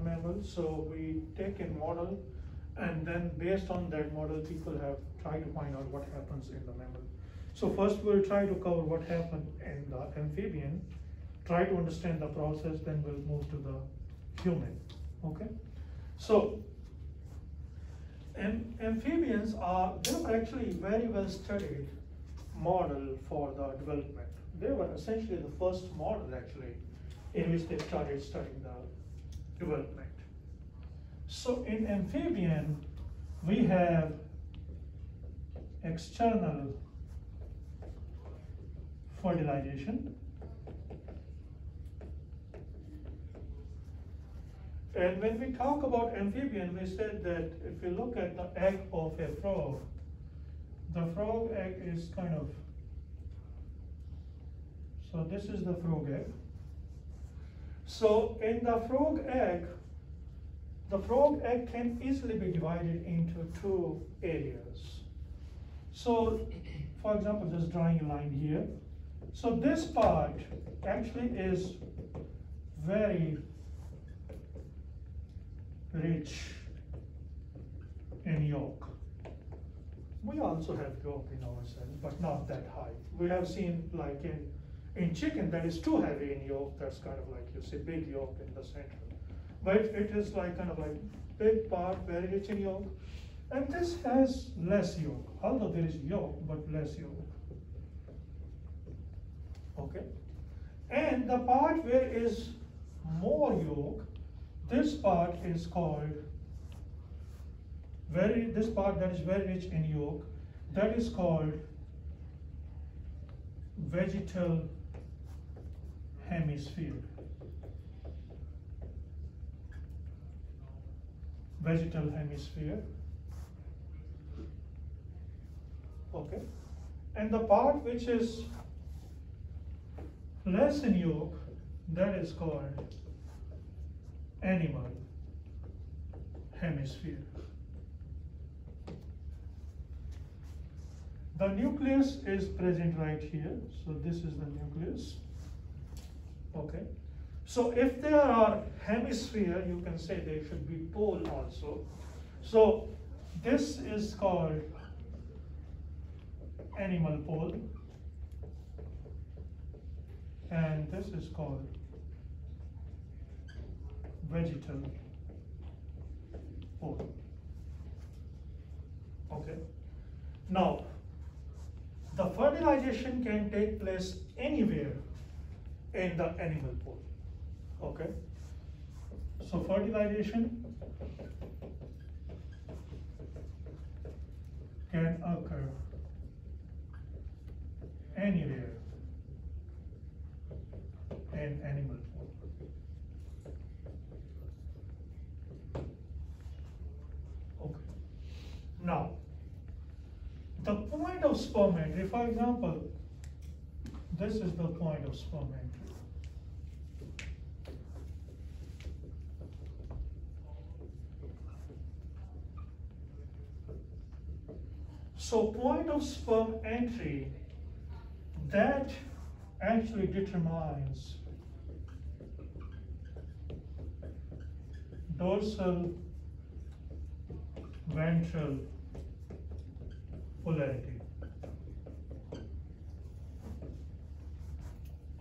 the mammal. So we take a model and then based on that model, people have tried to find out what happens in the mammal. So first we'll try to cover what happened in the amphibian, try to understand the process, then we'll move to the human, okay? So, am- amphibians are, they were actually very well studied model for the development. They were essentially the first model actually in which they started studying the development. So in amphibian, we have external fertilization. And when we talk about amphibian, we said that if you look at the egg of a frog, the frog egg is kind of, so this is the frog egg. So in the frog egg, the frog egg can easily be divided into two areas. So, for example, just drawing a line here. So this part actually is very rich in yolk. We also have yolk in our cells, but not that high. We have seen like in, in chicken that is too heavy in yolk, that's kind of like you see big yolk in the center. But it is like kind of like big part, very rich in yolk. And this has less yolk, although there is yolk, but less yolk. Okay? And the part where is more yolk, this part is called very, this part that is very rich in yolk, that is called vegetal hemisphere. Vegetal hemisphere. Okay. And the part which is less in yolk, that is called animal hemisphere. The nucleus is present right here, so this is the nucleus. Okay. So if there are hemisphere, you can say there should be pole also. So this is called animal pole. And this is called vegetal pole. Okay. Now, the fertilization can take place anywhere in the animal pole. Okay. So fertilization can occur anywhere in animal pole. Okay. Now, the point of sperm entry, for example, this is the point of sperm entry. So point of sperm entry, that actually determines dorsal ventral polarity.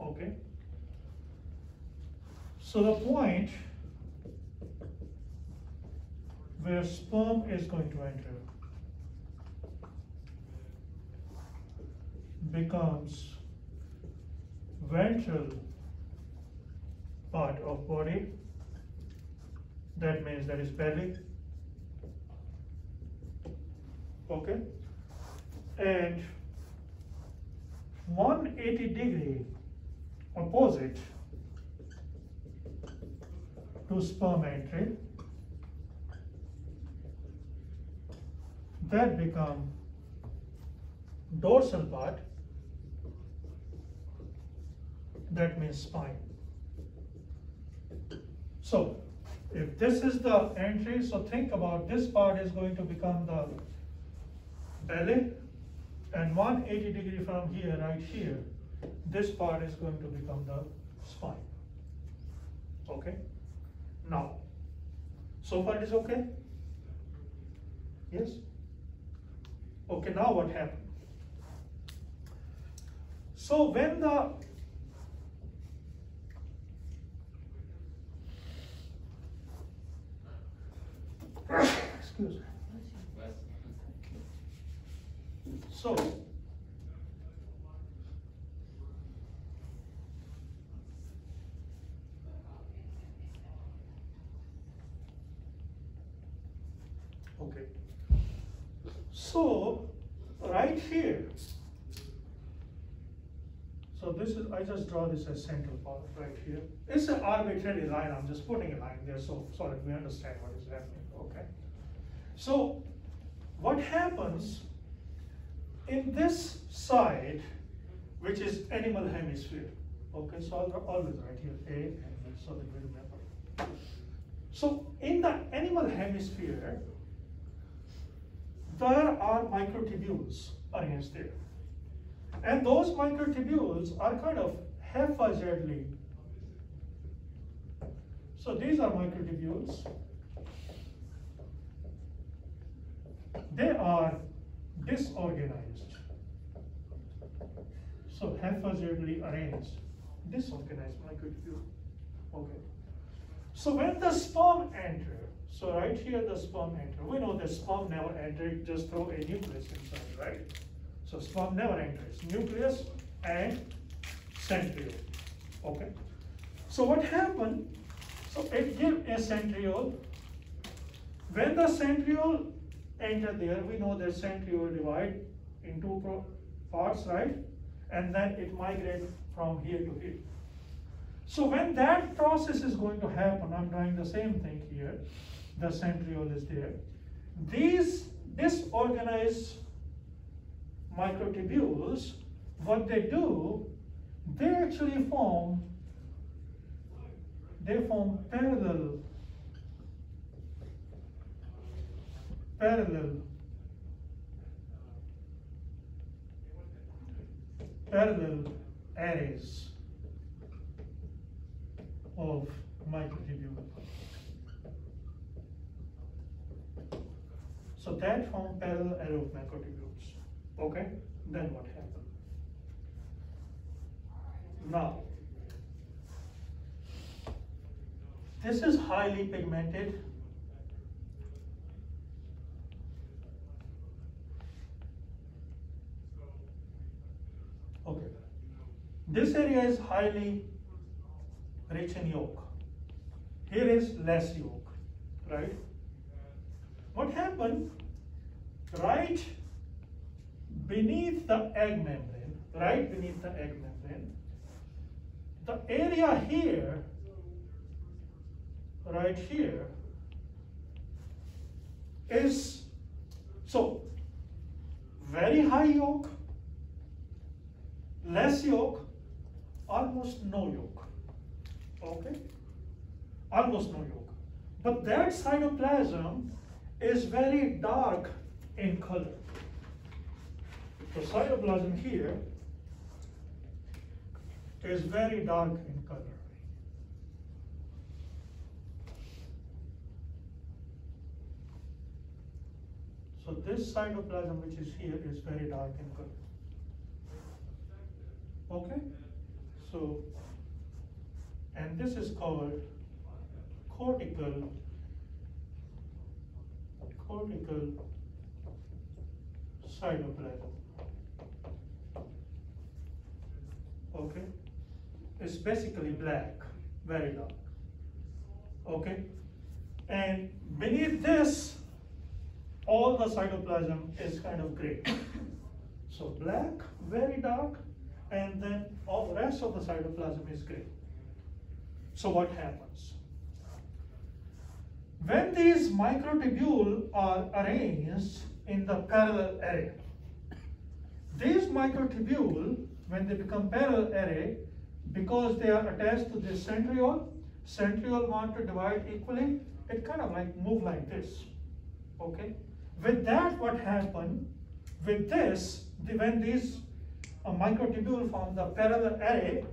Okay. So the point where sperm is going to enter becomes ventral part of body. That means that is belly. Okay. And 180 degree opposite to sperm entry that become dorsal part that means spine so if this is the entry so think about this part is going to become the belly and 180 degree from here right here this part is going to become the spine okay now So far it is okay? Yes? Okay, now what happened? So when the excuse me. So okay. So right here, so this is, I just draw this as central part right here. It's an arbitrary line, I'm just putting a line there so, so that we understand what is happening, okay? So what happens in this side, which is animal hemisphere, okay, so I'll always write here A and so that we remember. So in the animal hemisphere, there are microtubules arranged there. And those microtubules are kind of haphazardly. So these are microtubules. They are disorganized. So haphazardly arranged, disorganized microtubule. Okay. So when the sperm enter, so right here the sperm enter. We know the sperm never enter, just throw a nucleus inside, right? So sperm never enters. Nucleus and centriole. Okay. So what happened? So it give a centriole. When the centriole enter there, we know that centriole divide into parts, right? And then it migrates from here to here. So when that process is going to happen, I'm drawing the same thing here. The centriole is there. These disorganized microtubules, what they do, they actually form, they form parallel, parallel, parallel arrays of microtubule. So that form parallel array of microtubules. Okay, then what happened? Now, this is highly pigmented. Okay. This area is highly rich in yolk. Here is less yolk, right? What happened? Right beneath the egg membrane, right beneath the egg membrane, the area here, right here, is so very high yolk, less yolk, almost no yolk. Okay? Almost no yolk. But that cytoplasm is very dark in color. The cytoplasm here is very dark in color. So this cytoplasm which is here is very dark in color. Okay? So, and this is called cortical, cortical cytoplasm. okay? It's basically black, very dark, okay? And beneath this, all the cytoplasm is kind of gray. So black, very dark, and then all the rest of the cytoplasm is gray. So what happens? When these microtubules are arranged in the parallel array, these microtubules when they become parallel array, because they are attached to this centriole, centriole want to divide equally, it kind of like move like this, okay? With that, what happened, with this, the, when these uh, microtubule forms a parallel array,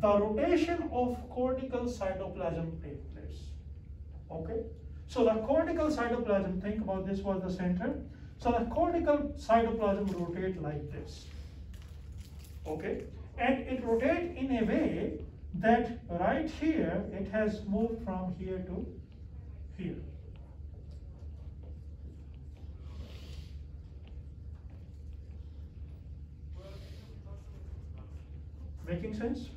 the rotation of cortical cytoplasm takes place, okay? So the cortical cytoplasm, think about this was the center. So the cortical cytoplasm rotate like this. Okay? And it rotate in a way that right here, it has moved from here to here. Making sense?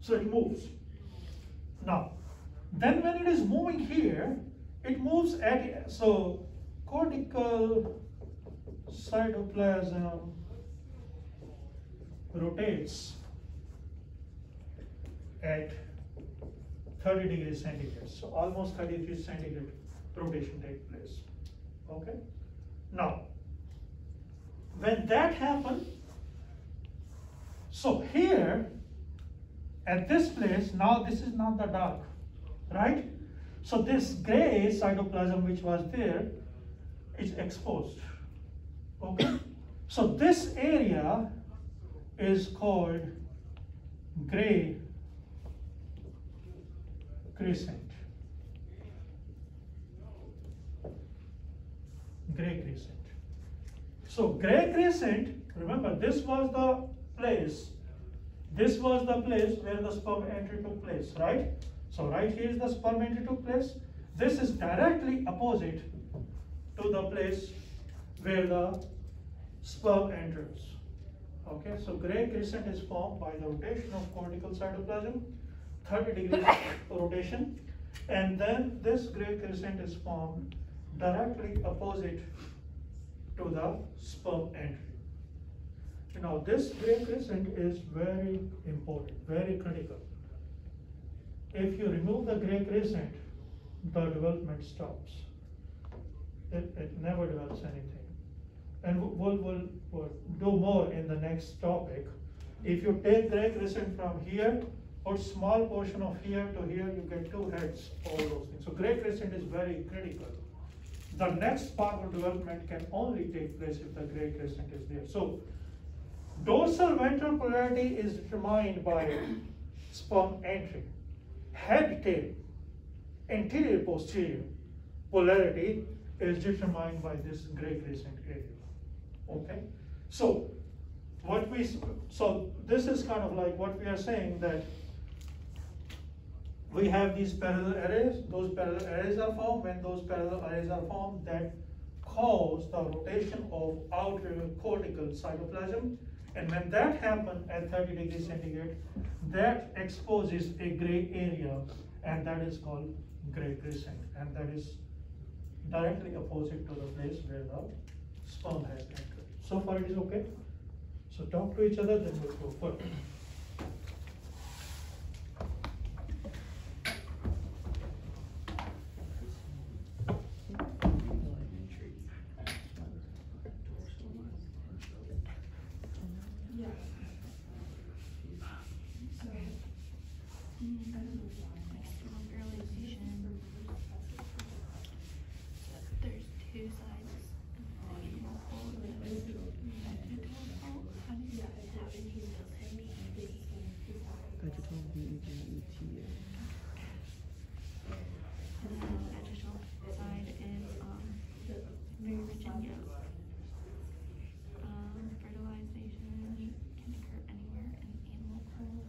So it moves. Now, then when it is moving here, it moves at, so cortical cytoplasm rotates at 30 degrees centigrade. So almost 30 degrees centigrade rotation takes place. Okay? Now, when that happens, so here, at this place, now this is not the dark, right? So this gray cytoplasm which was there is exposed. Okay? So this area is called gray crescent. Gray crescent. So gray crescent, remember this was the place, this was the place where the sperm entry took place, right? So right here is the sperm entry took place. This is directly opposite to the place where the sperm enters. Okay, so gray crescent is formed by the rotation of cortical cytoplasm, 30 degrees rotation, and then this gray crescent is formed directly opposite to the sperm entry. Now this gray crescent is very important, very critical. If you remove the gray crescent, the development stops. It, it never develops anything. And we'll, we'll, we'll do more in the next topic. If you take gray crescent from here, put small portion of here to here, you get two heads, all those things. So gray crescent is very critical. The next part of development can only take place if the gray crescent is there. So Dorsal ventral polarity is determined by sperm entry. Head tail, anterior posterior polarity is determined by this gray crescent area. Okay? So, what we, so this is kind of like what we are saying that we have these parallel arrays, those parallel arrays are formed, when those parallel arrays are formed, that cause the rotation of outer cortical cytoplasm and when that happens at 30 degrees centigrade, that exposes a gray area and that is called gray crescent. And that is directly opposite to the place where the sperm has entered. So far it is okay? So talk to each other, then we'll go further. There's two sides. Vaginal fold and vaginal fold. How do you Vegetal V E G E T A. And then the vaginal side is um very Virginia. Um, fertilization can occur anywhere in the animal pole.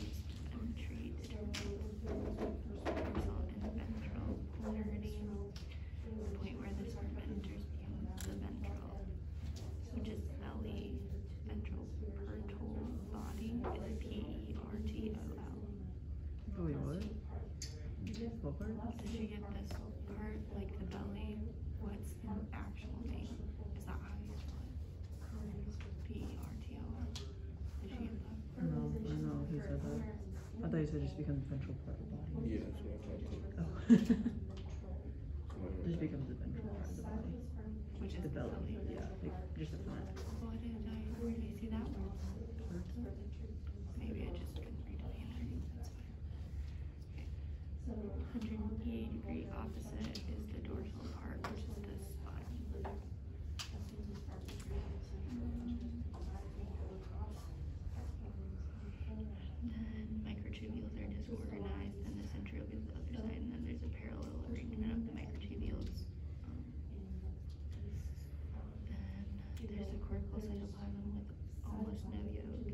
Used and treated. Dorsal and ventral polarity. The point where the sperm enters the ventral, which is belly, ventral peritoneal body is P E R T O L. Oh, wait, what? What part? Did you get this part, like the belly? What's the actual name? Is that how you spell it? P E R T O L. Did you get that? No, I know he said that. I thought you said it just becomes the ventral part of the body. Yeah, that's what I thought too. Oh. just becomes the ventral part of the body. Which is The belly, yeah, like just the front. What did I, where did you see that one? Maybe I just couldn't read it handwriting, that's fine. Hundred and eighty degree opposite notice a critical closely of on with almost no yolk. The,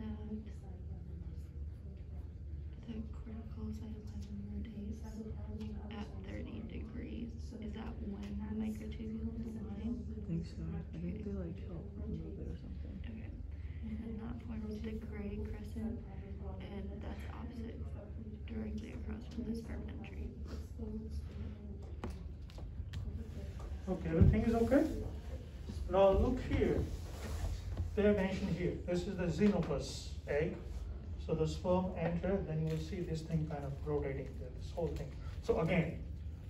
the of cytoplasm rotates at 30 degrees. Is that one microtubule of the line? I think so. I think they like help a little bit or something. Okay. And that forms the gray crescent, and that's opposite, directly across from the sperm entry. Okay, everything is okay? Now look here. They're mentioned here, this is the xenopus egg. So the sperm enter, then you will see this thing kind of rotating this whole thing. So again,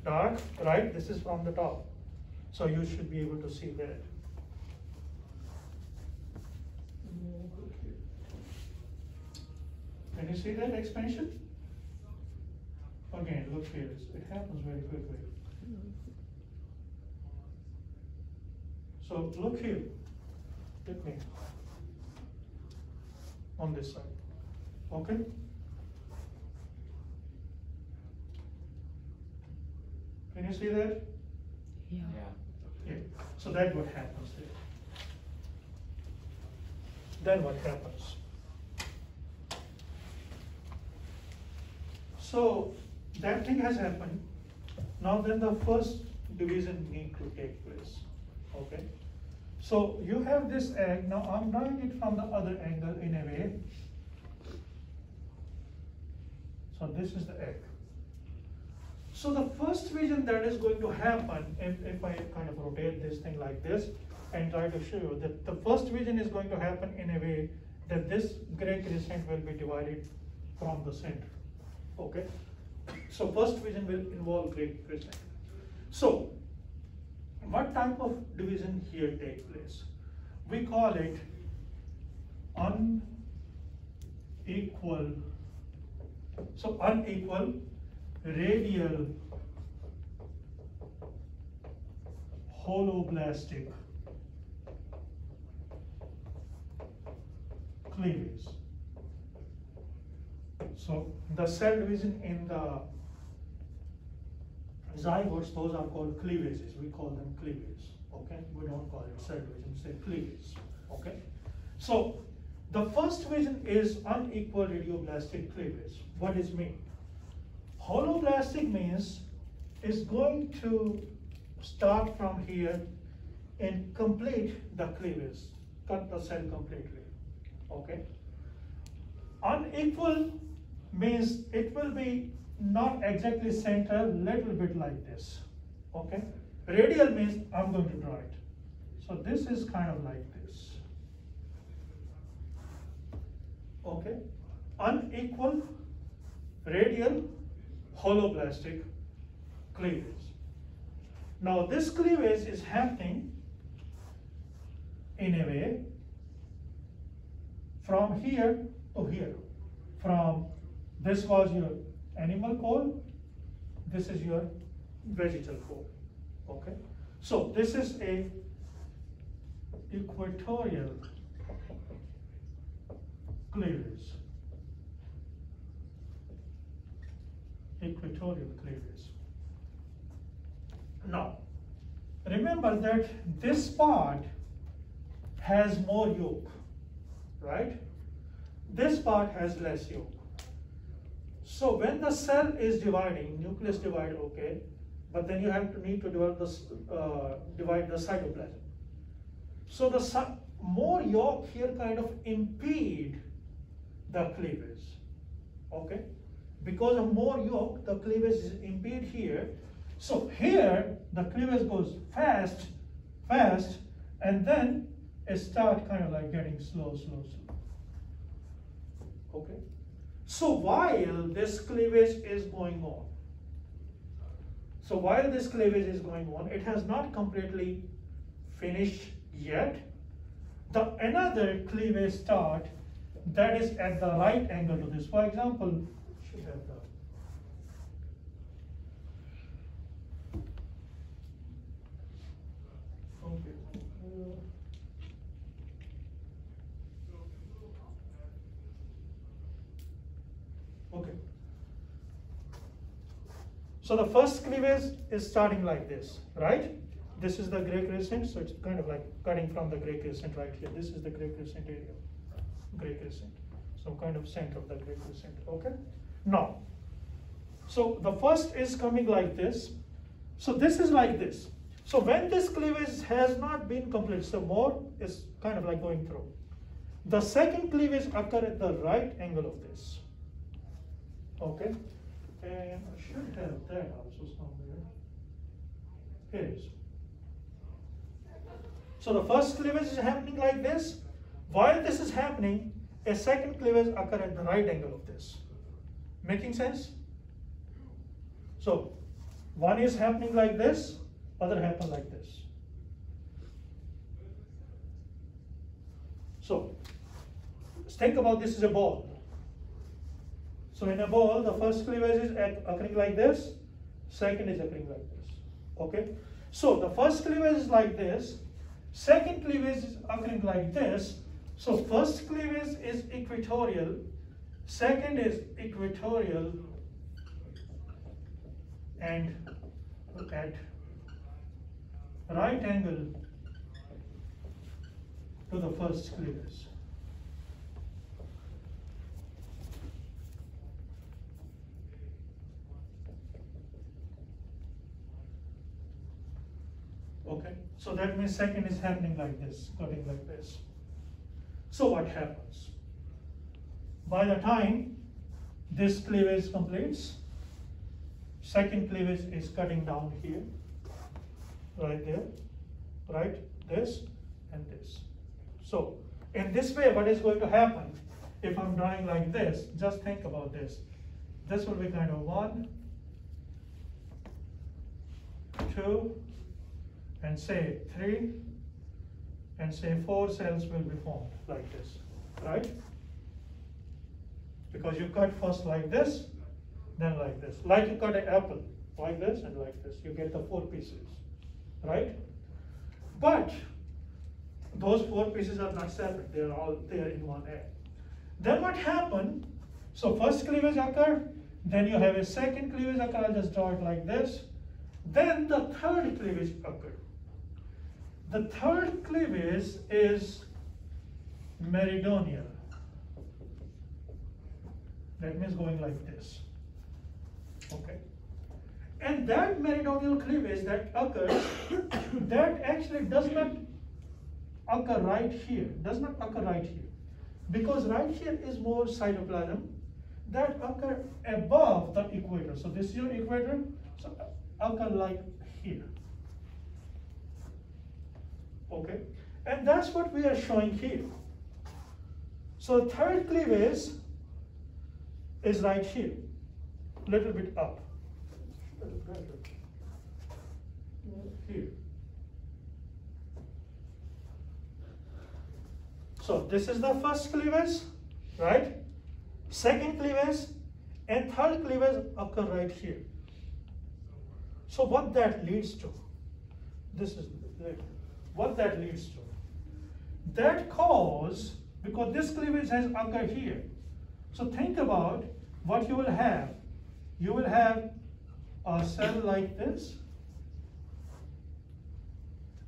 dark, right, this is from the top. So you should be able to see that. Can you see that expansion? Again, look here, it happens very quickly. So look here, let me. On this side, okay? Can you see that? Yeah. Yeah, so that what happens there. Then what happens? So that thing has happened. Now then the first division need to take place. Okay? So you have this egg. Now I'm drawing it from the other angle in a way. So this is the egg. So the first vision that is going to happen, if, if I kind of rotate this thing like this and try to show you that the first vision is going to happen in a way that this gray crescent will be divided from the center. Okay? So first vision will involve gray crescent. So what type of division here take place? We call it unequal. So unequal radial holoblastic cleavage. So the cell division in the zygotes, those are called cleavages. We call them cleavages. Okay, we don't call it cell division, say cleavage. Okay, so the first vision is unequal radioblastic cleavage. What is mean? Holoblastic means it's going to start from here and complete the cleavage, cut the cell completely. Okay. Unequal means it will be not exactly center, little bit like this. Okay. Radial means I'm going to draw it. So this is kind of like this. Okay. Unequal, radial, holoblastic cleavage. Now this cleavage is happening in a way from here to here. From this was your animal pole, this is your vegetal pole. Okay, so this is a equatorial cleavage. Equatorial cleavage. Now, remember that this part has more yolk, right? This part has less yolk. So when the cell is dividing, nucleus divide, okay, but then you have to need to divide the, uh, divide the cytoplasm. So the more yolk here kind of impede the cleavage, okay? Because of more yolk, the cleavage is impede here. So here, the cleavage goes fast, fast, and then it start kind of like getting slow, slow, slow. Okay? So while this cleavage is going on, so while this cleavage is going on, it has not completely finished yet. The another cleavage start that is at the right angle to this. For example, should have the okay. Okay. So the first cleavage is starting like this, right? This is the gray crescent, so it's kind of like cutting from the gray crescent right here. This is the gray crescent area, gray crescent. Some kind of center of the gray crescent, okay? Now, so the first is coming like this. So this is like this. So when this cleavage has not been complete, so more is kind of like going through. The second cleavage occur at the right angle of this. Okay? And I should have that also somewhere. Here it is. So the first cleavage is happening like this. While this is happening, a second cleavage occur at the right angle of this. Making sense? So one is happening like this, other happen like this. So think about this as a ball. So in a ball, the first cleavage is occurring like this, second is occurring like this. Okay? So the first cleavage is like this, second cleavage is occurring like this. So first cleavage is equatorial, second is equatorial, and at right angle to the first cleavage. Okay, so that means second is happening like this, cutting like this. So what happens? By the time this cleavage completes, second cleavage is cutting down here, right there, right, this and this. So in this way, what is going to happen if I'm drawing like this? Just think about this. This will be kind of one, two, and say three, and say four cells will be formed like this, right? Because you cut first like this, then like this. Like you cut an apple, like this and like this. You get the four pieces, right? But those four pieces are not separate, they're all there in one egg. Then what happened? So first cleavage occur, then you have a second cleavage occur, I'll just draw it like this. Then the third cleavage occur. The third cleavage is meridional. That means going like this. Okay. And that meridional cleavage that occurs, that actually does not occur right here, does not occur right here. Because right here is more cytoplasm that occur above the equator. So this is your equator, so uh, occur like here. Okay, and that's what we are showing here. So third cleavage is right here, little bit up. Here. So this is the first cleavage, right? Second cleavage and third cleavage occur right here. So what that leads to, this is what that leads to. That cause, because this cleavage has occurred here. So think about what you will have. You will have a cell like this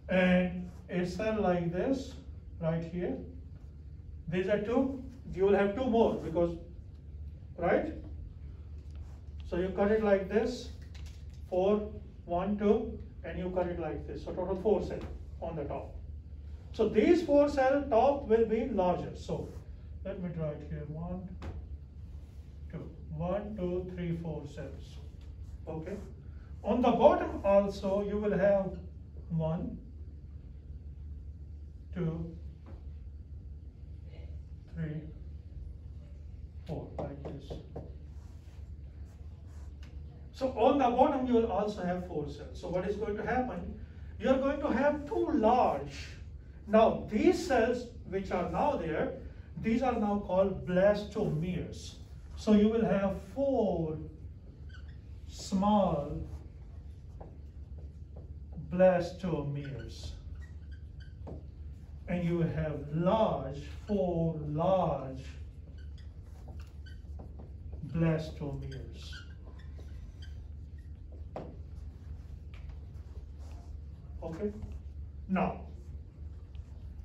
and a cell like this right here. These are two. You will have two more because, right? So you cut it like this, four, one, two, and you cut it like this. So total four cells on the top. So these four cell top will be larger. So let me draw it here. One, two, one, two, three, four cells. Okay. On the bottom also you will have one, two, three, four, like this. So on the bottom you will also have four cells. So what is going to happen? You are going to have two large. Now these cells which are now there, these are now called blastomeres. So you will have four small blastomeres. And you will have large, four large blastomeres. Okay? Now,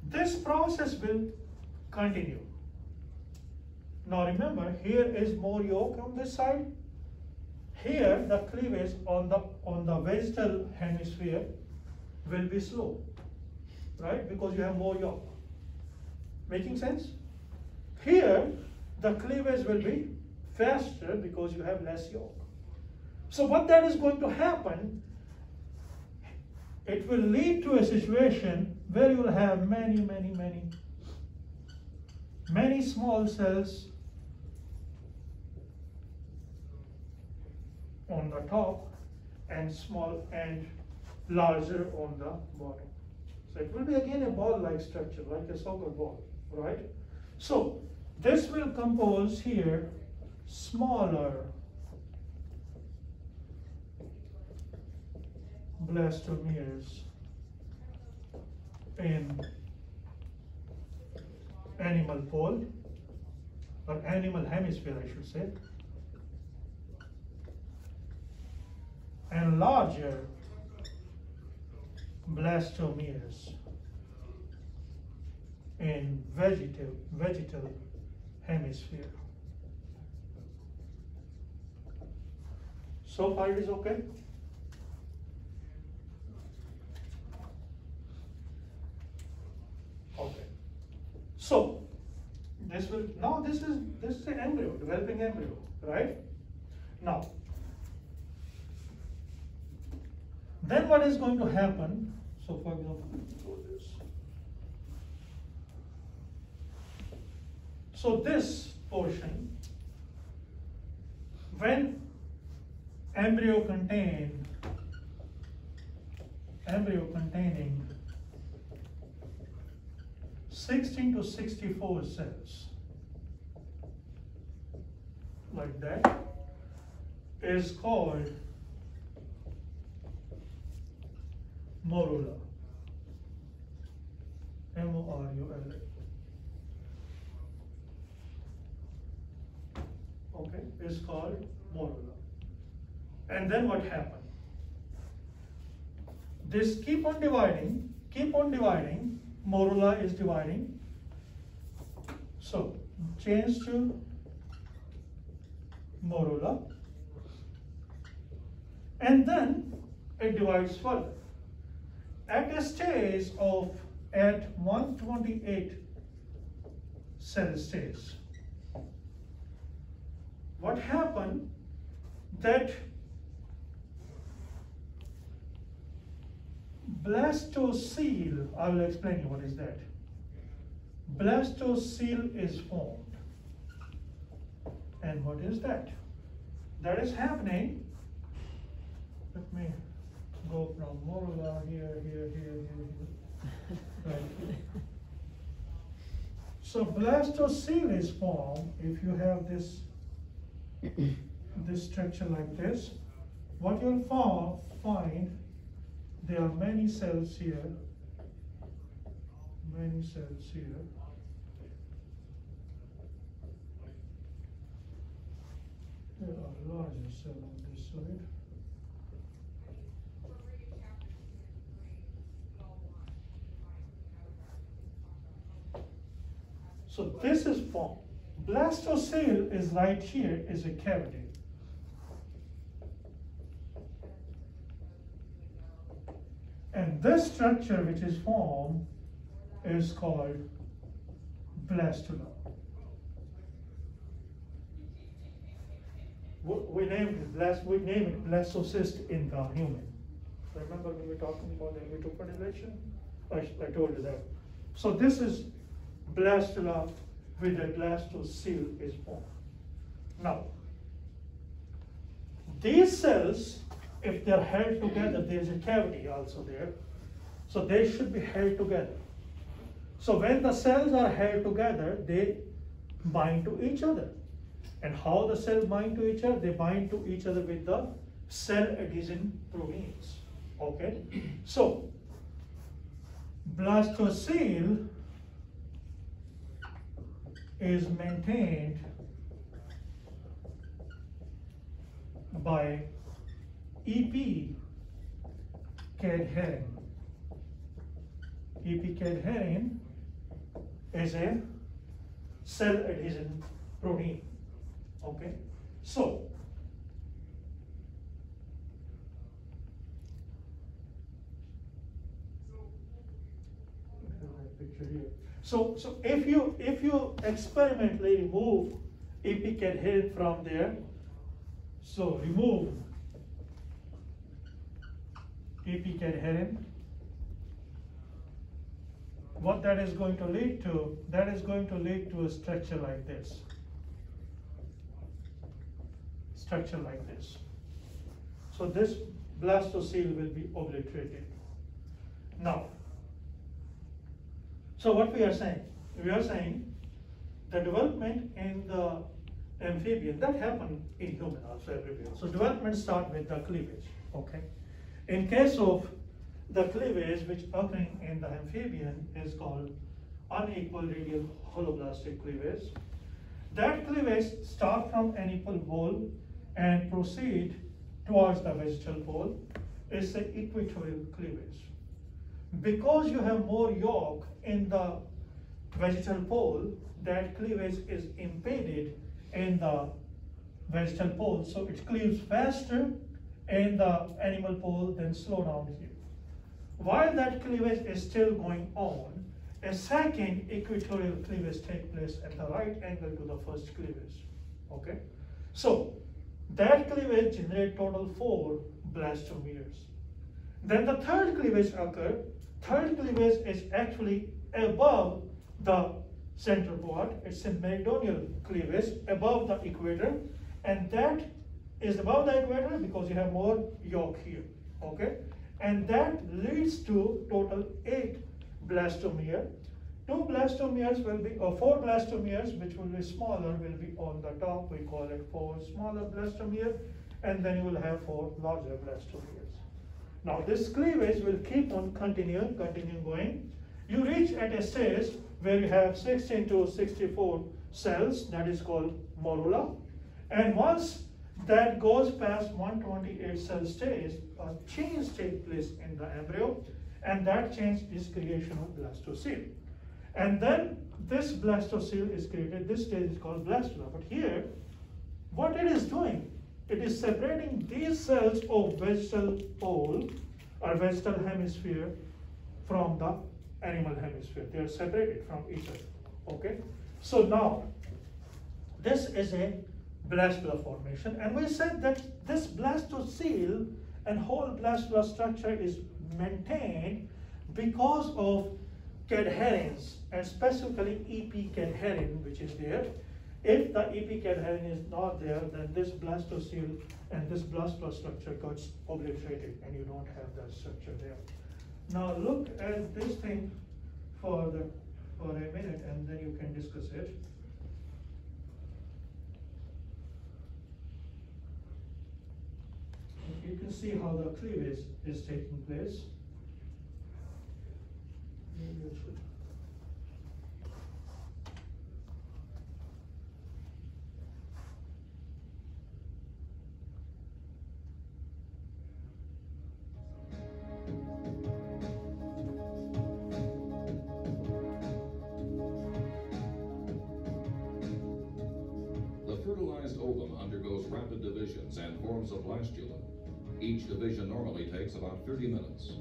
this process will continue. Now remember, here is more yolk on this side. Here, the cleavage on the on the vegetal hemisphere will be slow, right? Because you have more yolk. Making sense? Here, the cleavage will be faster because you have less yolk. So what that is going to happen, it will lead to a situation where you will have many, many, many, many small cells on the top and small and larger on the bottom. So it will be again a ball-like structure, like a soccer ball, right? So this will compose here smaller blastomeres in animal pole or animal hemisphere, I should say, and larger blastomeres in vegetal, vegetal hemisphere. So far it is? Okay. So, this will, now this is, this is an embryo, developing embryo, right? Now, then what is going to happen, so for example, this. So this portion, when embryo contain, embryo containing 16 to 64 cells, like that, is called morula. M-O-R-U-L-A. Okay, is called morula. And then what happened? This keep on dividing, keep on dividing, morula is dividing. So change to morula. And then it divides further. At a stage of at 128 cell stage, what happened that blastocele, I will explain you what is that. Blastocele is formed. And what is that? That is happening. Let me go from morula here, here, here, here, here. Right. So blastocele is formed if you have this this structure like this. What you'll find there are many cells here, many cells here. There are larger cells on this side. So this is formed. Blastocele is right here, is a cavity. And this structure which is formed is called blastula. We we named it blast, we named it blastocyst in the human. Remember when we were talking about the in vitro fertilization? I, I told you that. So this is blastula with a blastocele is formed. Now, these cells, if they're held together, there's a cavity also there. So they should be held together. So when the cells are held together, they bind to each other. And how the cells bind to each other? They bind to each other with the cell adhesion proteins. Okay? So, blastocele is maintained by EP cadherin. EP cadherin is a cell adhesion protein. Okay, so. So, so if you if you experimentally remove EP cadherin from there, so remove EP cadherin, what that is going to lead to, that is going to lead to a structure like this. Structure like this. So this blastocele will be obliterated. Now, so what we are saying? We are saying the development in the amphibian, that happened in human also everywhere. So development start with the cleavage, okay? In case of the cleavage which occurring in the amphibian is called unequal radial holoblastic cleavage. That cleavage start from apical pole and proceed towards the vegetal pole. It's the equatorial cleavage. Because you have more yolk in the vegetal pole, that cleavage is impeded in the vegetal pole, so it cleaves faster in the animal pole then slow down here. While that cleavage is still going on, a second equatorial cleavage takes place at the right angle to the first cleavage. Okay? So that cleavage generates total four blastomeres. Then the third cleavage occurs. Third cleavage is actually above the center part. It's a meridional cleavage above the equator, and that is above the equator because you have more yolk here. Okay, and that leads to total eight blastomere. Two blastomeres will be, or four blastomeres, which will be smaller, will be on the top. We call it four smaller blastomere, and then you will have four larger blastomeres. Now this cleavage will keep on continuing, continuing going. You reach at a stage where you have 16 to 64 cells, that is called morula. And once that goes past 128 cell stage, a change takes place in the embryo, and that change is creation of blastocyst. And then this blastocyst is created, this stage is called blastula. But here, what it is doing, it is separating these cells of vegetal pole or vegetal hemisphere from the animal hemisphere. They are separated from each other. Okay? So now, this is a blastula formation, and we said that this blastocele and whole blastula structure is maintained because of cadherins, and specifically EP cadherin, which is there. If the EP cadherin is not there, then this blastocele and this blastula structure gets obliterated, and you don't have that structure there. Now look at this thing for the for a minute, and then you can discuss it. You can see how the cleavage is taking place. Takes about 30 minutes.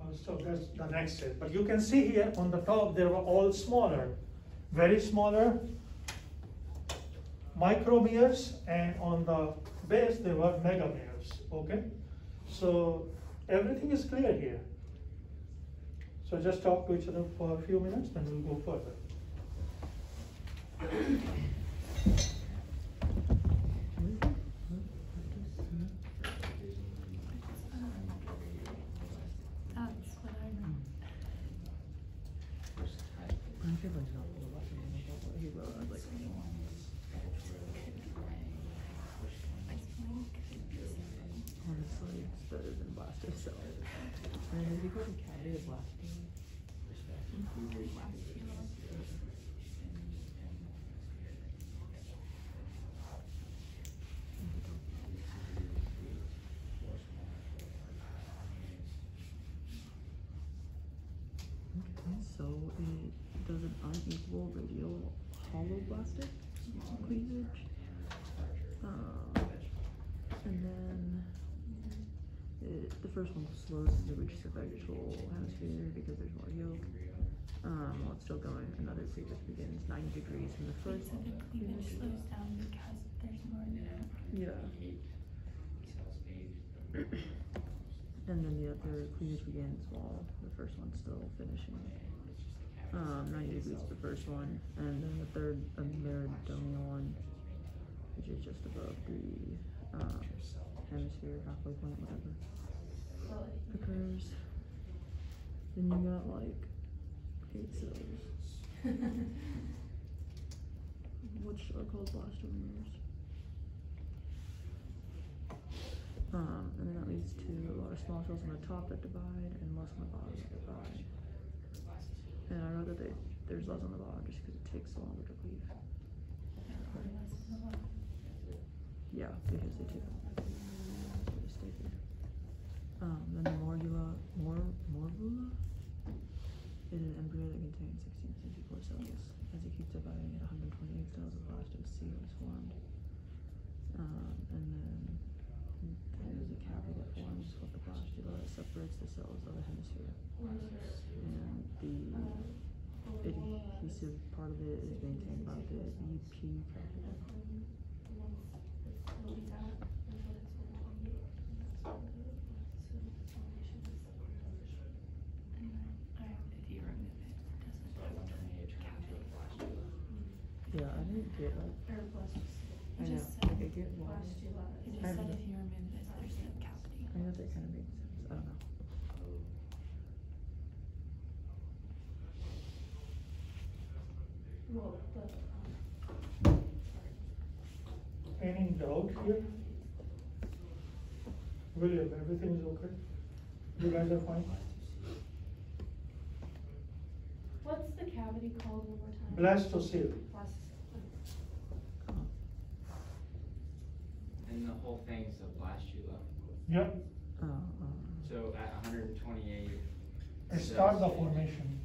Uh, So the next step. But you can see here on the top, they were all smaller, very smaller micromeres, and on the base, they were megameres, okay? So everything is clear here. So just talk to each other for a few minutes, then we'll go further. That's what I know. I feel like not all about him, but what he wrote, I was like, honestly, it's better than blastocele. And if you go to cavity of blastocele, so it does an unequal radial holoblastic cleavage. Um, and then it, the first one slows as it reaches the ventral hemisphere because there's more yolk. Um, while it's still going, another cleavage begins 90 degrees from the first so the cleavage slows down because there's more. Yeah. And then the other cleavage begins while the first one's still finishing. Um, 90 degrees the first one, and then the third a meridonial one, which is just above the um, hemisphere, halfway point, whatever, occurs. Then you got like eight cells, which are called blastomeres. Um, and then that leads to a lot of small cells on the top that divide and less on the bottom that divide. And I know that they, there's less on the bottom just because it takes longer to cleave. Yeah, because they take longer to cleave. So they stay here. Um, then the morula, mor, morvula is an embryo that contains 16 to 64 cells. As it keeps dividing at 128 cells, a blastocele is formed. Um, and then there's a cavity that forms called the blastula that separates the cells of the hemisphere. And the adhesive part of it is maintained by the EP capsule. And then, alright, if you remove it, it doesn't have to cavity. Yeah, I didn't get like, I It know, just like I get why. it just I said know. if you remove this, there's no cavity. I know that kind of makes sense. I don't know. Um, Any doubt here? William, everything is okay? You guys are fine? What's the cavity called one more time? Blastocele. Blast- And the whole thing is a blastula. Yep, um, So at hundred and twenty-eight. it start the formation.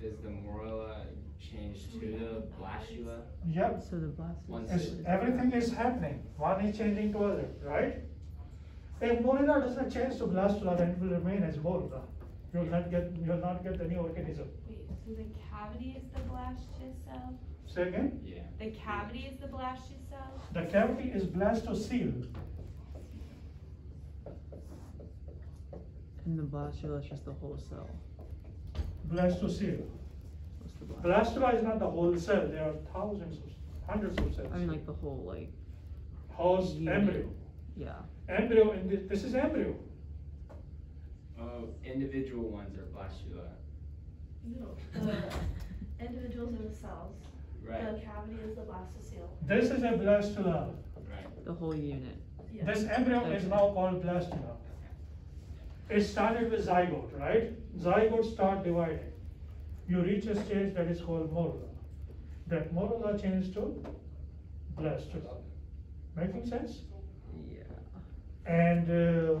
Does the morula change to the blastula? Yep, so the blast Once it's, it- everything is happening, one is changing to other, right? If morula does not change to blastula, then it will remain as morula. You'll not get, you'll not get the new organism. Wait, so the cavity is the blastocele? Say again? Yeah. The cavity is the blastocele? The cavity is blastocele. and the blastula is just the whole cell. Blastocele. What's the blast? Blastula is not the whole cell, there are thousands of, hundreds of cells. I mean, like the whole, like, Host unit. embryo. Yeah. Embryo and this, this is embryo. Oh, individual ones are blastula. No. The individuals are the cells. Right, The cavity is the blastocele. This is a blastula. right. The whole unit. Yeah. This embryo is now called blastula. It started with zygote, right? Zygote start dividing. You reach a stage that is called morula. That morula changes to blastula. Making sense? Yeah. And uh,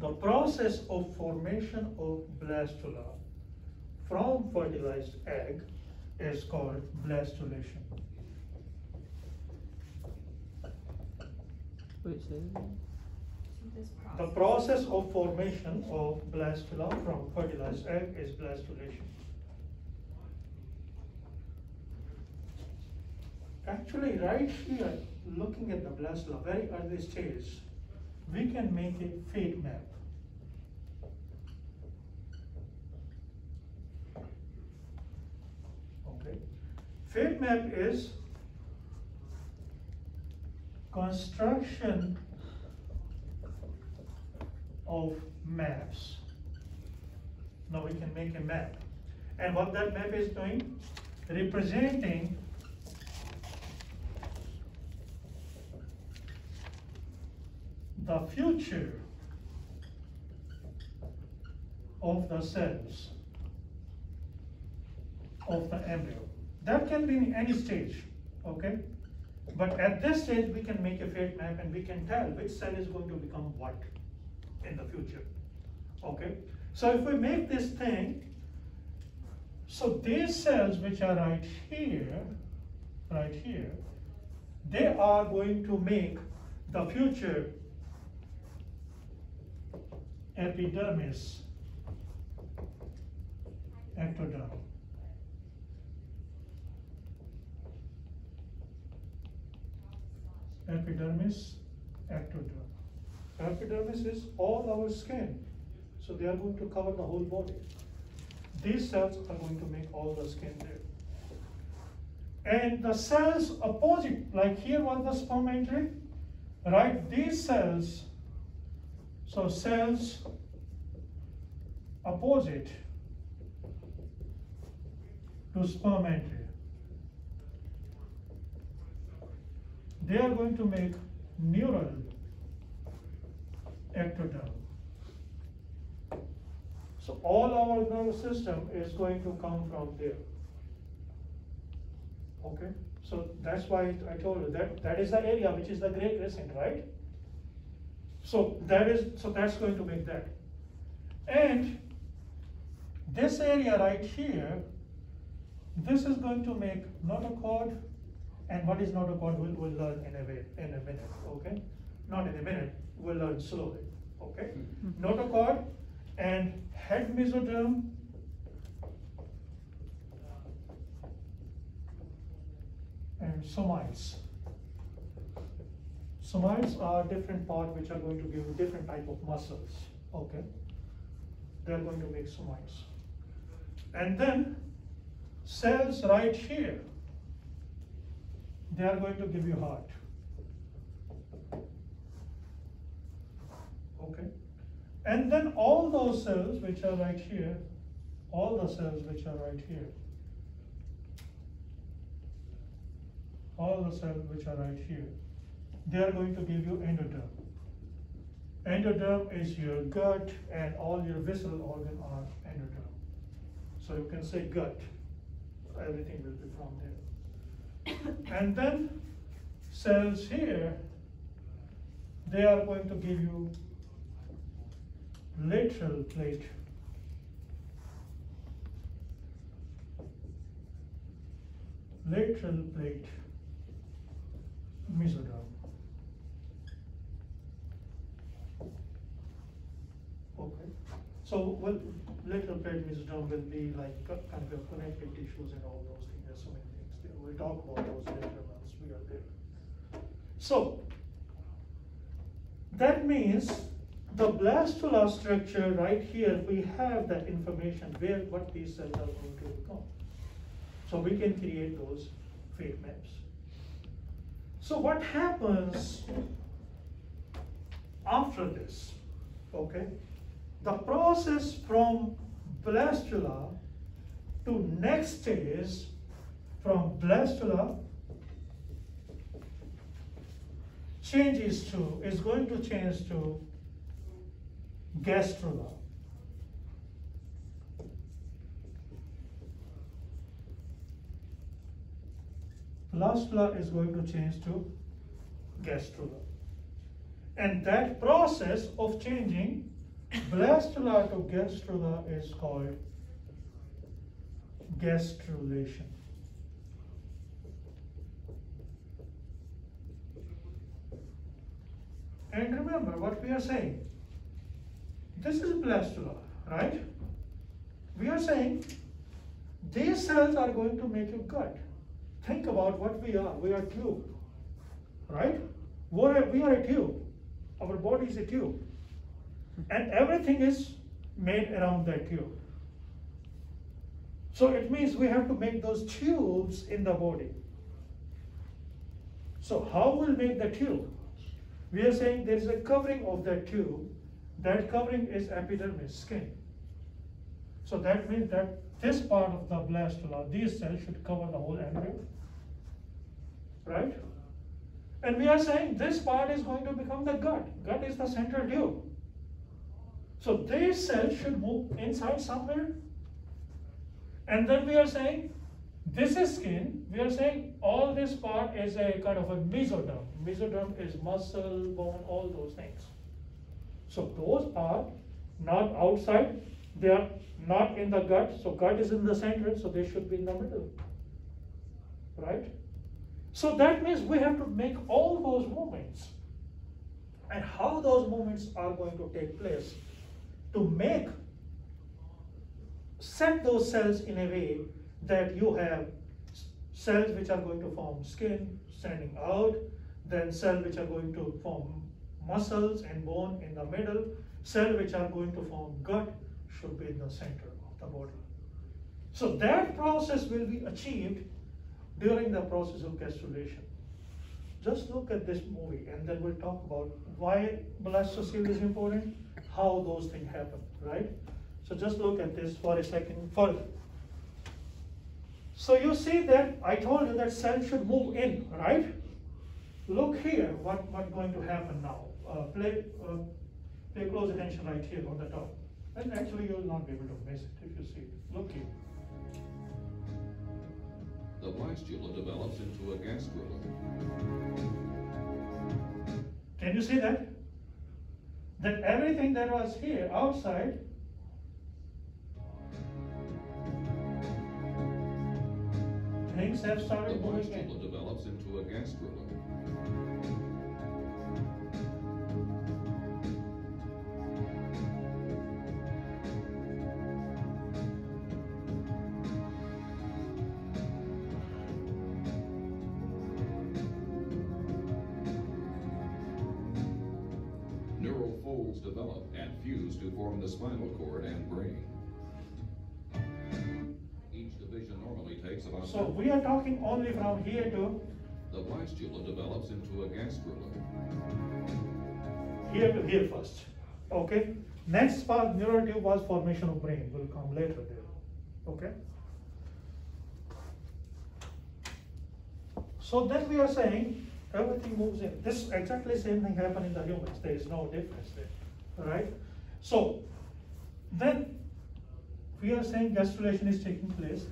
the process of formation of blastula from fertilized egg is called blastulation. Wait, say that again? So this The process of formation of blastula from fertilized egg is blastulation. Actually, right here, looking at the blastula, very early stage, we can make a fate map. Okay, fate map is construction of maps. Now we can make a map. And what that map is doing, representing the future of the cells of the embryo. That can be in any stage, okay? But at this stage, we can make a fate map and we can tell which cell is going to become what in the future. Okay? So if we make this thing So these cells which are right here, right here, they are going to make the future epidermis ectoderm. Epidermis ectoderm. Epidermis is all our skin, so they are going to cover the whole body. These cells are going to make all the skin there. And the cells opposite, like here was the sperm entry, right? These cells, so cells opposite to sperm entry. They are going to make neural ectoderm. So all our nervous system is going to come from there. Okay, so that's why I told you that that is the area which is the gray crescent, right? So that is so that's going to make that. And this area right here, this is going to make not a notochord, and what is notochord we'll, we'll learn in a way, in a minute, okay? Not in a minute, we'll learn slowly, okay? Mm-hmm. Notochord and head mesoderm and somites. Somites are different part which are going to give different type of muscles, okay? They are going to make somites. And then cells right here, they are going to give you heart. Okay? And then all those cells which are right here, all the cells which are right here, all the cells which are right here, they are going to give you endoderm. Endoderm is your gut and all your visceral organ are endoderm. So you can say gut, everything will be from there. And then cells here, they are going to give you lateral plate. Lateral plate mesoderm. Okay, so well, lateral plate mesoderm will be like kind of connective tissues and all those things. There's so many. We'll talk about those later we are there. So that means the blastula structure right here, we have that information where what these cells are going to become. So we can create those fate maps. So what happens after this? Okay, the process from blastula to next is from blastula changes to is going to change to gastrula. Blastula is going to change to gastrula. And that process of changing blastula to gastrula is called gastrulation. And remember what we are saying. This is blastula, right? We are saying these cells are going to make you gut. Think about what we are. We are tube, right? We are, we are a tube. Our body is a tube. And everything is made around that tube. So it means we have to make those tubes in the body. So how will make the tube? We are saying there is a covering of that tube. That covering is epidermis, skin. So that means that this part of the blastula, these cells should cover the whole embryo. Right? And we are saying this part is going to become the gut. Gut is the central tube. So these cells should move inside somewhere. And then we are saying this is skin. We are saying all this part is a kind of a mesoderm. Mesoderm is muscle, bone, all those things. So those are not outside They are not in the gut, so gut is in the center, so they should be in the middle. Right? So that means we have to make all those movements. And how those movements are going to take place to make set those cells in a way that you have cells which are going to form skin standing out, then cells which are going to form muscles and bone in the middle, cells which are going to form gut should be in the center of the body. So that process will be achieved during the process of gastrulation. Just look at this movie and then we'll talk about why blastocele is important, how those things happen, right? So just look at this for a second further. So you see that I told you that cell should move in, right? Look here, what, what's going to happen now. Uh, play, uh, pay close attention right here on the top. And actually you'll not be able to miss it if you see it. Look here. The blastula develops into a gastrula. Can you see that? That everything that was here outside things have The started in. blastula develops into a gastrula. Neural folds develop and fuse to form the spinal cord and brain. So we are talking only from here to The blastula develops into a gastrula. here to here first. Okay? Next part, neural tube was formation of brain, will come later there. Okay? So then we are saying everything moves in. This exactly same thing happened in the humans. There is no difference there. Alright? So then we are saying gastrulation is taking place.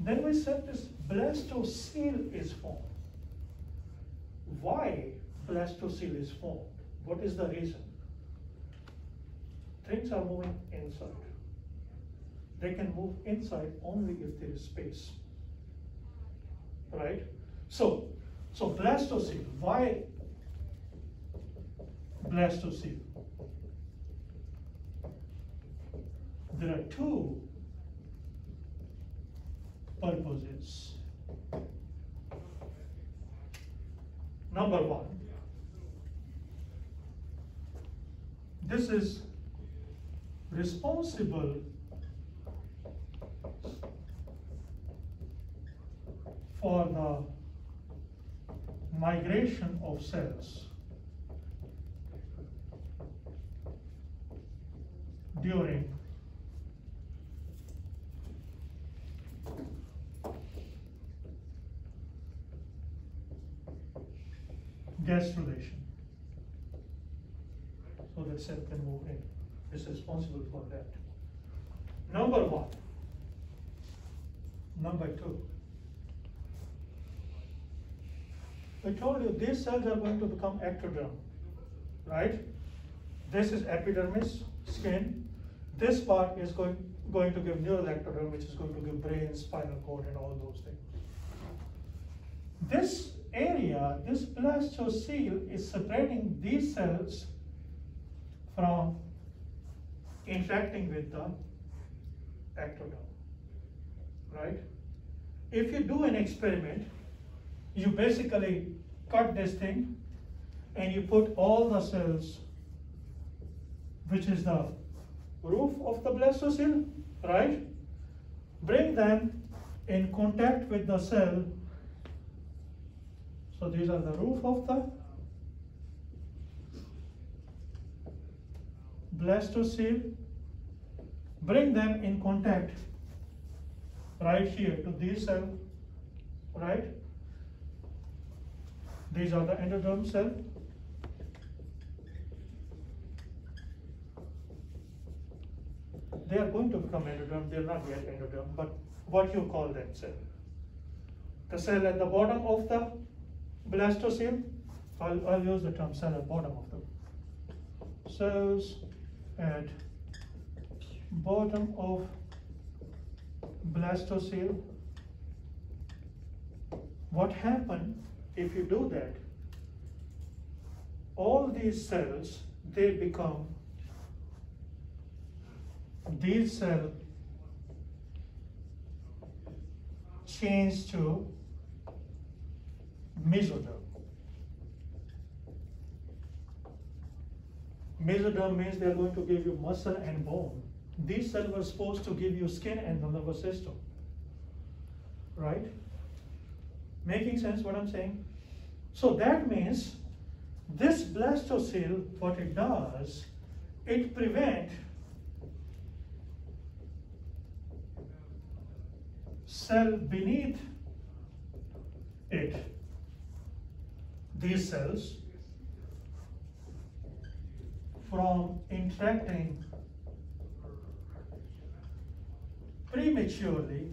Then we said this blastocele is formed. Why blastocele is formed? What is the reason? Things are moving inside. They can move inside only if there is space. Right? So, so blastocele, why blastocele? There are two purposes. Number one, this is responsible for the migration of cells during gastrulation. So that cell can move in. It's responsible for that. Number one. Number two. I told you these cells are going to become ectoderm, right? This is epidermis, skin. This part is going, going to give neural ectoderm, which is going to give brain, spinal cord, and all those things. This area, this blastocele is separating these cells from interacting with the ectoderm, right? If you do an experiment, you basically cut this thing and you put all the cells, which is the roof of the blastocele, right? Bring them in contact with the cell. So these are the roof of the blastocele. Bring them in contact right here to these cell, right? These are the endoderm cell. They are going to become endoderm, they are not yet endoderm, but what you call that cell. The cell at the bottom of the blastocele, I'll, I'll use the term cell at bottom of the cells at bottom of blastocele. What happen if you do that? All these cells, they become, these cells change to mesoderm. Mesoderm means they are going to give you muscle and bone. These cells were supposed to give you skin and the nervous system. Right? Making sense what I'm saying? So that means this blastocele, what it does, it prevent cell beneath it, these cells, from interacting prematurely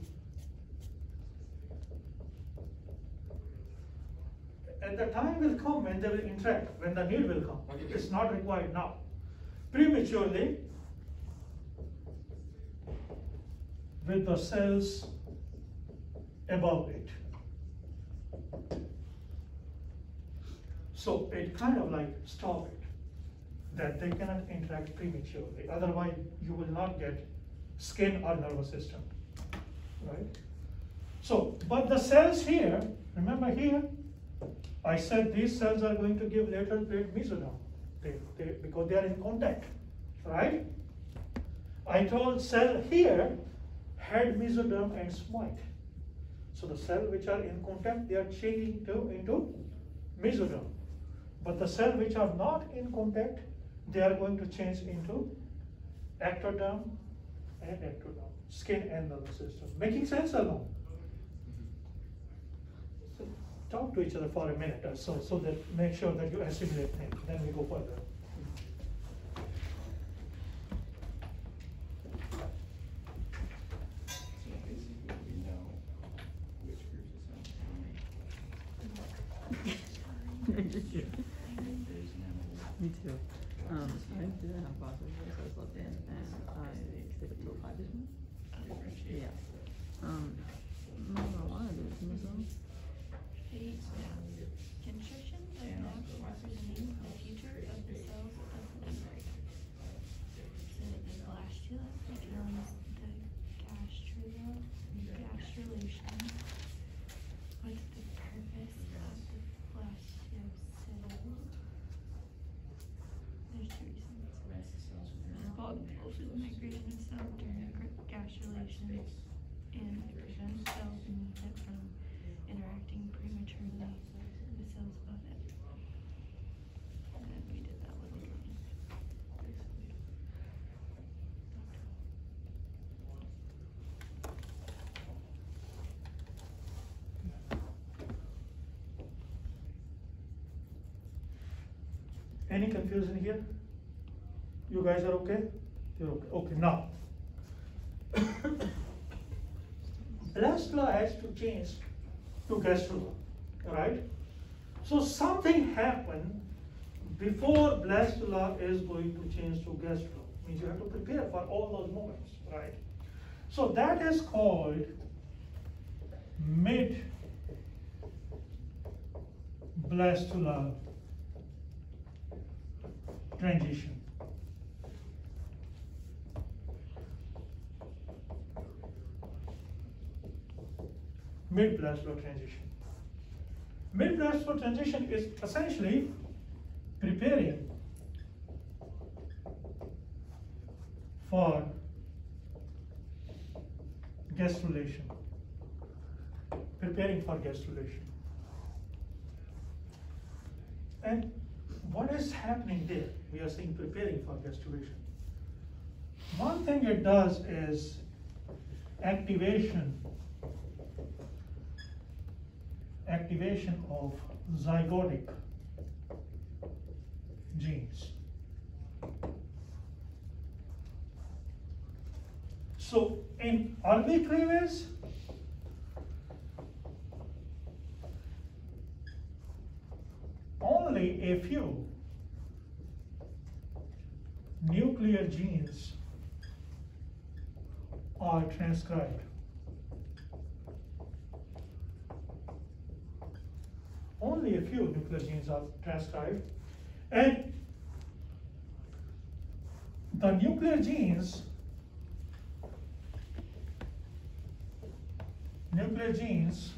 and the time will come when they will interact, when the need will come. It's not required now. Prematurely, with the cells above it. So it kind of like stop it, that they cannot interact prematurely. Otherwise, you will not get skin or nervous system, right? So, but the cells here, remember here, I said these cells are going to give lateral plate mesoderm, they, they, because they are in contact, right? I told cell here had mesoderm and somite. So the cell which are in contact, they are changing to, into mesoderm. But the cell which are not in contact, they are going to change into ectoderm and ectoderm, skin and nervous system. Making sense or no? So talk to each other for a minute or so, so that make sure that you assimilate things. Then we go further. So basically, we know which groups of cells to make. There's no. Me too. Um, I didn't have phosphorus, so I slept in and I stayed up till five this morning. differentiate. Yeah. Um, I'm not gonna lie, there's some some. Constriction does not represent the future of the cells of the membrane. So the blastula becomes the gastrula, gastrulation. What's the purpose of the blastocele? There's two reasons. Rest the cells within Well, both of the migration of cell during gr- gastrulation and prevent cells beneath it from interacting prematurely with cells above it. And then we did that little drawing. Any confusion here? You guys are okay? You're okay, okay, now. Blastula has to change to gastrula, right? So something happened before blastula is going to change to gastrula. Means you have to prepare for all those moments, right? So that is called mid blastula transition. Mid blastula transition. Mid blastula transition is essentially preparing for gastrulation. Preparing for gastrulation. And what is happening there? We are saying preparing for gastrulation. One thing it does is activation activation of zygotic genes. So in early cleavage, only a few nuclear genes are transcribed. Only a few nuclear genes are transcribed. And the nuclear genes, nuclear genes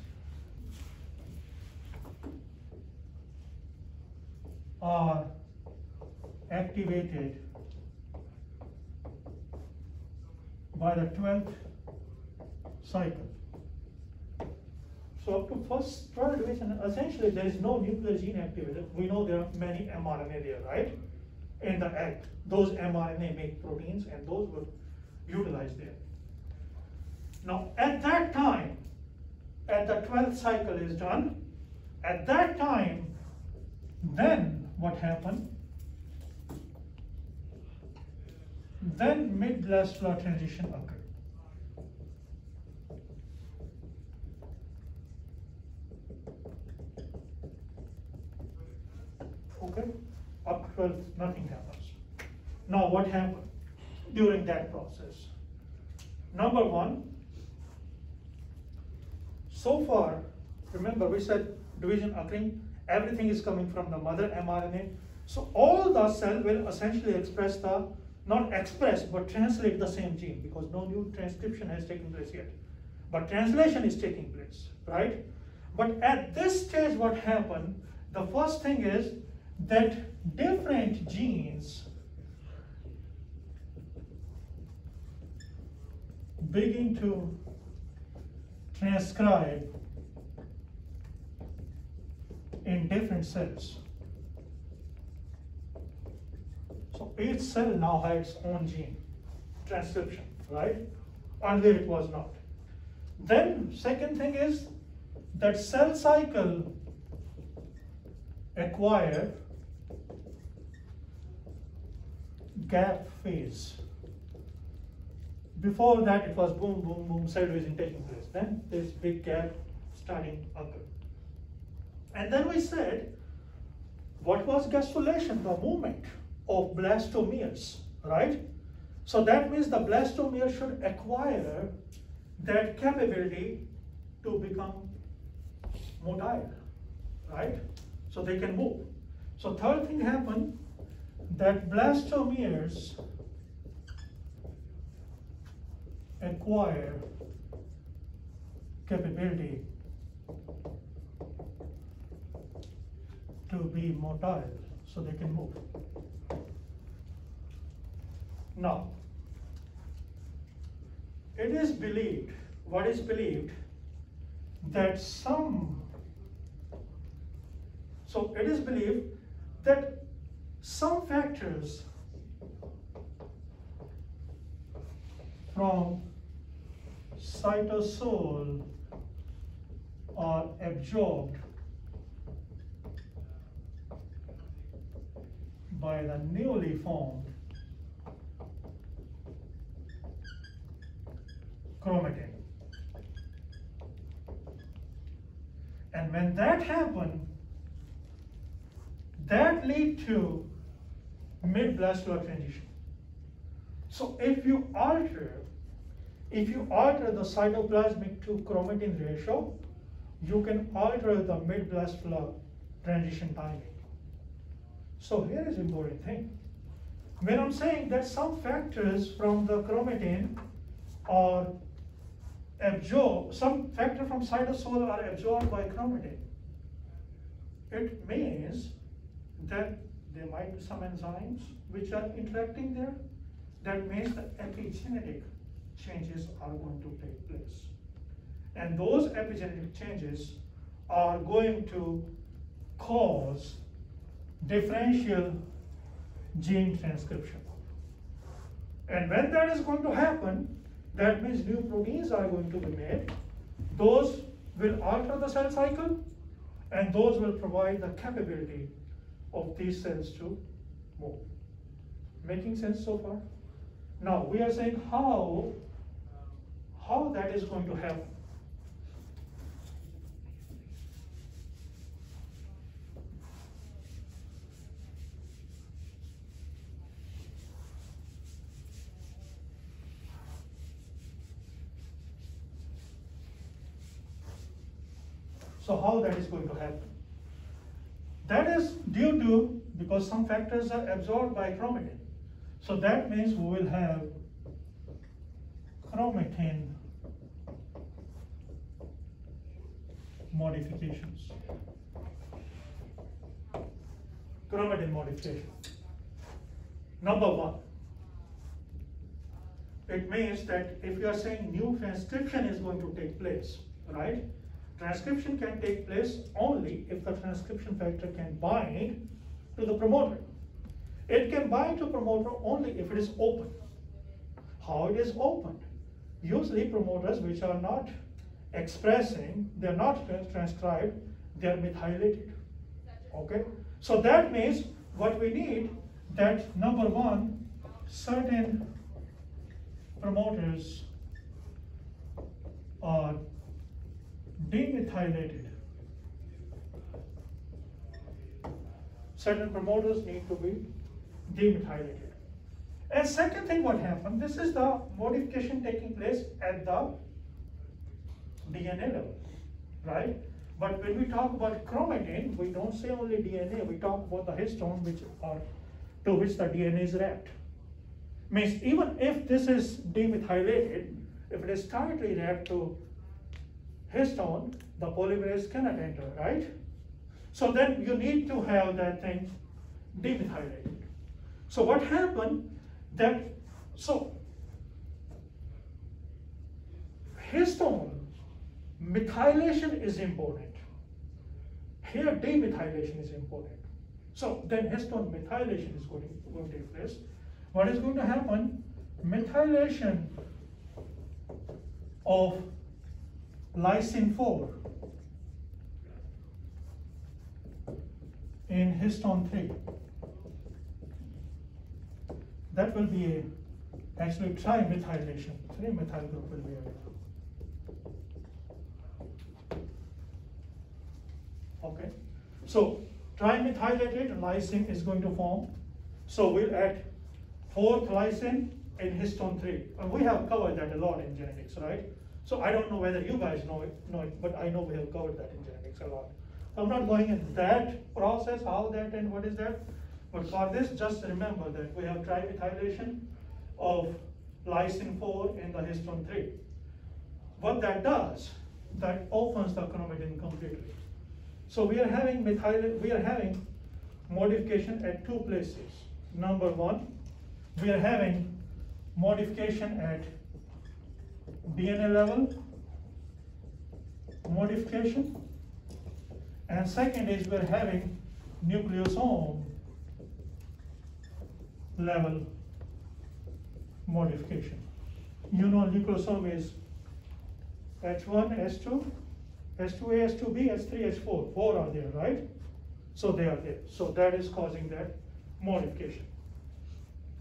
are activated by the twelfth cycle. So up to first twelve division, essentially there is no nuclear gene activated. We know there are many mRNA there, right? In the egg, those mRNA make proteins and those were utilized there. Now at that time, at the twelfth cycle is done, at that time, then what happened? Then mid-blastula transition occurred. Okay, up to 12, nothing happens. Now, what happened during that process? Number one, so far, remember we said division occurring, everything is coming from the mother mRNA. So all the cell will essentially express the, not express, but translate the same gene because no new transcription has taken place yet. But translation is taking place, right? But at this stage, what happened, the first thing is that different genes begin to transcribe in different cells. So each cell now has its own gene transcription, right? Earlier it was not. Then second thing is that cell cycle acquire gap phase. Before that, it was boom, boom, boom, cell division taking place. Then this big gap starting occur. And then we said, what was gastrulation? The movement of blastomeres, right? So that means the blastomere should acquire that capability to become motile, right? So they can move. So third thing happened that blastomeres acquire capability to be motile so they can move. Now, it is believed, what is believed, that some, so it is believed that some factors from cytosol are absorbed by the newly formed chromatin. And when that happened, that lead to mid-blastula transition. So if you alter, if you alter the cytoplasmic to chromatin ratio, you can alter the mid-blastula transition timing. So here is important thing. When I'm saying that some factors from the chromatin are absorbed, some factor from cytosol are absorbed by chromatin, it means that there might be some enzymes which are interacting there. That means the epigenetic changes are going to take place. And those epigenetic changes are going to cause differential gene transcription. And when that is going to happen, that means new proteins are going to be made. Those will alter the cell cycle and those will provide the capability of these cells to move. Making sense so far? Now we are saying how, how that is going to happen. So how that is going to happen? That is due to, because some factors are absorbed by chromatin. So that means we will have chromatin modifications. Chromatin modification. Number one, it means that if you are saying new transcription is going to take place, right? Transcription can take place only if the transcription factor can bind to the promoter. It can bind to promoter only if it is open. How it is opened? Usually promoters which are not expressing, they're not transcribed, they're methylated. Okay? So that means what we need that number one, certain promoters are demethylated. Certain promoters need to be demethylated. And second thing what happened, this is the modification taking place at the DNA level, right? But when we talk about chromatin, we don't say only DNA, we talk about the histone which are to which the DNA is wrapped. Means even if this is demethylated, if it is tightly wrapped to histone, the polymerase cannot enter, right? So then you need to have that thing demethylated. So what happened that, so histone methylation is important. Here demethylation is important. So then histone methylation is going, going to take place. What is going to happen? Methylation of lysine 4 in histone 3. That will be a, actually trimethylation. Three methyl group will be added. Okay, so trimethylated lysine is going to form. So we'll add fourth lysine in histone 3. And we have covered that a lot in genetics, right? So I don't know whether you guys know it, know it, but I know we have covered that in genetics a lot. I'm not going into that process, how that and what is that. But for this, just remember that we have trimethylation of lysine 4 in the histone 3. What that does, that opens the chromatin completely. So we are having methyl, we are having modification at two places. Number one, we are having modification at DNA level, modification, and second is we're having nucleosome level modification. You know nucleosome is H1, H2, H2A, H2B, H3, H4, four are there, right? So they are there. So that is causing that modification.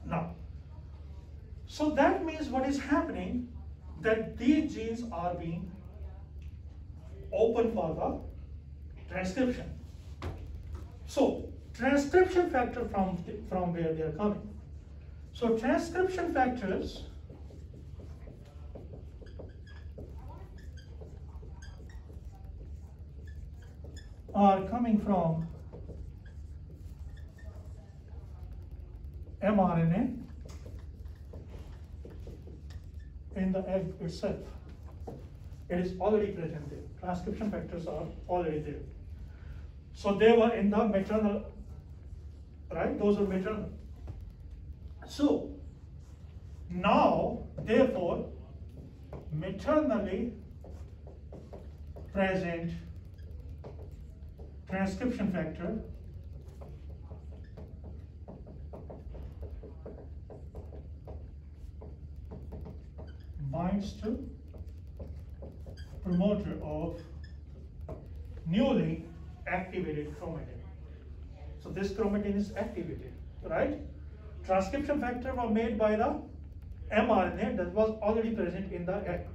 Now, so that means what is happening that these genes are being open for the transcription. So transcription factor from, from where they are coming. So transcription factors are coming from mRNA in the egg itself. It is already present there. Transcription factors are already there. So they were in the maternal, right? Those are maternal. So now, therefore, maternally present transcription factor to promoter of newly activated chromatin. So this chromatin is activated, right? Transcription factor were made by the mRNA that was already present in the egg.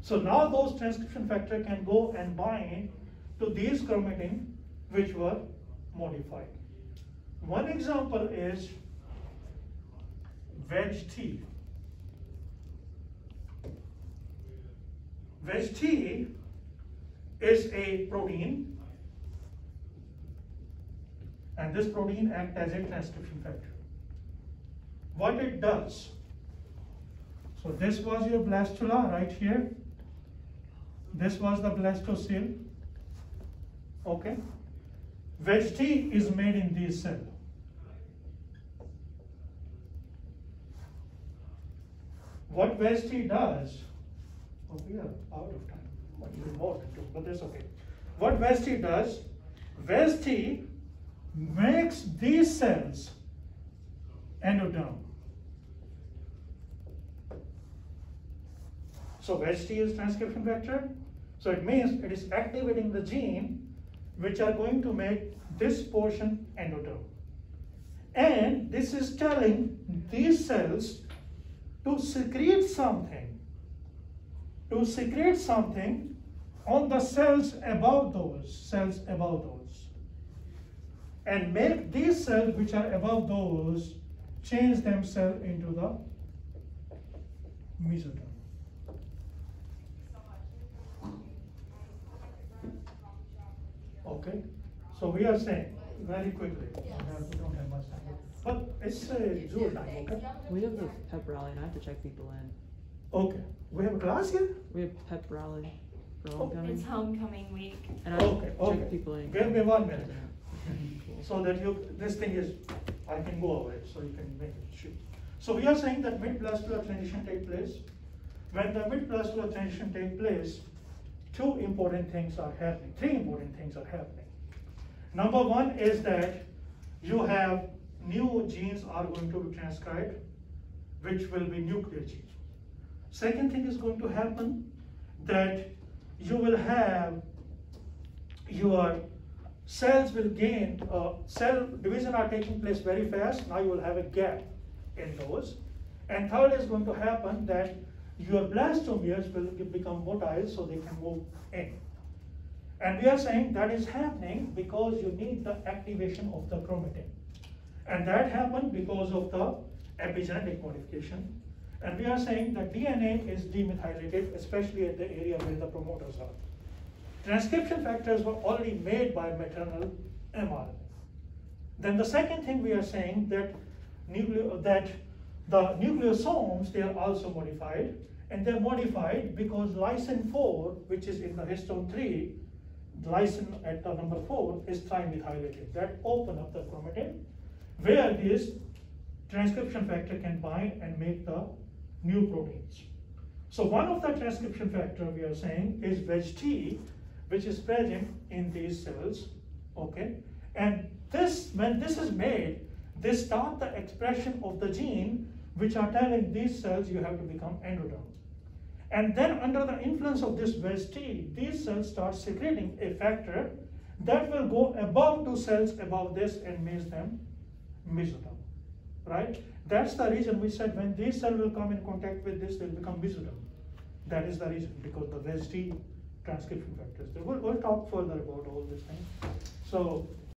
So now those transcription factor can go and bind to these chromatin which were modified. One example is Veg T. Veg T is a protein. And this protein acts as a transcription factor. What it does, so this was your blastula right here. This was the blastocele. Okay. Veg T is made in this cell. What Veg T does, oh, we are out of time, even more but that's okay. What Veg T does, Veg T makes these cells endoderm. So Veg T is transcription factor, so it means it is activating the gene which are going to make this portion endoderm. And this is telling these cells to secrete something, to secrete something on the cells above those, cells above those. And make these cells which are above those change themselves into the mesoderm. Okay, so we are saying very quickly, we have- we don't have much time, but it's a Zoom time, okay? We have the pep rally and I have to check people in. Okay, we have a class here? We have pep rally for Oh, homecoming. It's homecoming week. And I have Okay, to okay. check people in. Give me one minute. So that you, this thing is, I can go away, so you can make it shoot. So we are saying that mid-blastula transition take place. When the mid-blastula transition take place, two important things are happening, three important things are happening. Number one is that you have new genes are going to be transcribed, which will be nuclear genes. Second thing is going to happen that you will have your cells will gain, uh, cell division are taking place very fast, now you will have a gap in those. And third is going to happen that your blastomeres will become motile so they can move in. And we are saying that is happening because you need the activation of the chromatin. And that happened because of the epigenetic modification. And we are saying that DNA is demethylated, especially at the area where the promoters are. Transcription factors were already made by maternal mRNA. Then the second thing we are saying that that the nucleosomes, they are also modified. And they're modified because lysine 4, which is in the histone 3, lysine at the number 4 is trimethylated. That open up the chromatin where this transcription factor can bind and make the new proteins. So one of the transcription factor we are saying is VEG-T, which is present in these cells, okay? And this, when this is made, they start the expression of the gene which are telling these cells you have to become endoderm. And then under the influence of this VEG-T, these cells start secreting a factor that will go above two cells above this and make them mesoderm, right? That's the reason we said when these cells will come in contact with this, they'll become mesoderm. That is the reason, because the VEG-T transcription factors. We'll, we'll talk further about all these things. So